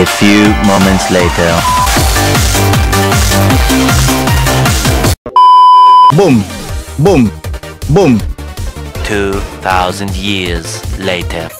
A few moments later. Boom. Boom. Boom. 2,000 years later.